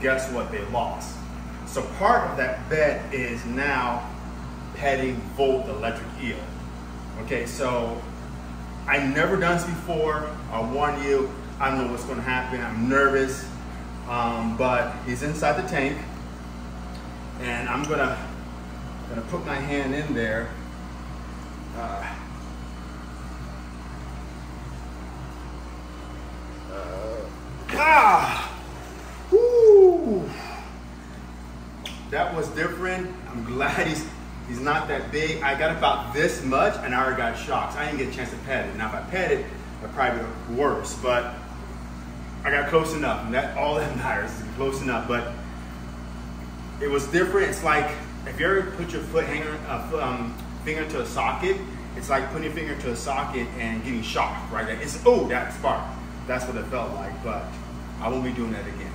guess what? They lost. So part of that bet is now petting Volt electric eel. Okay, so I never done this before. I warn you, I don't know what's gonna happen. I'm nervous, um, but he's inside the tank, and I'm gonna gonna put my hand in there. Uh, uh, ah, whoo. That was different. I'm glad he's he's not that big. I got about this much, and I already got shocks. I didn't get a chance to pet it. Now if I pet it, it probably be worse. But I got close enough, and that all that matters is close enough. But it was different. It's like if you ever put your foot hanger, uh, um, finger into a socket, it's like putting your finger into a socket and getting shocked, right? It's oh, that spark. That's what it felt like. But I won't be doing that again.